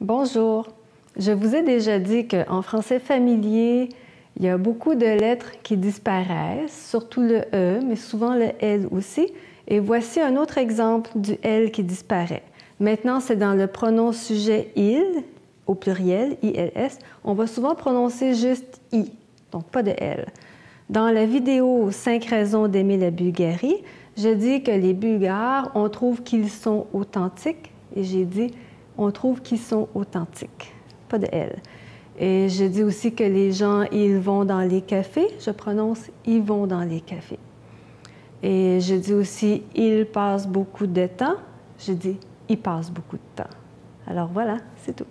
Bonjour. Je vous ai déjà dit qu'en français familier, il y a beaucoup de lettres qui disparaissent, surtout le E, mais souvent le L aussi. Et voici un autre exemple du L qui disparaît. Maintenant, c'est dans le pronom sujet il, au pluriel, ILS. On va souvent prononcer juste I, donc pas de L. Dans la vidéo 5 raisons d'aimer la Bulgarie, je dis que les Bulgares, on trouve qu'ils sont authentiques et j'ai dit on trouve qu'ils sont authentiques, pas de L. Et je dis aussi que les gens, ils vont dans les cafés, je prononce ils vont dans les cafés. Et je dis aussi ils passent beaucoup de temps, je dis ils passent beaucoup de temps. Alors voilà, c'est tout.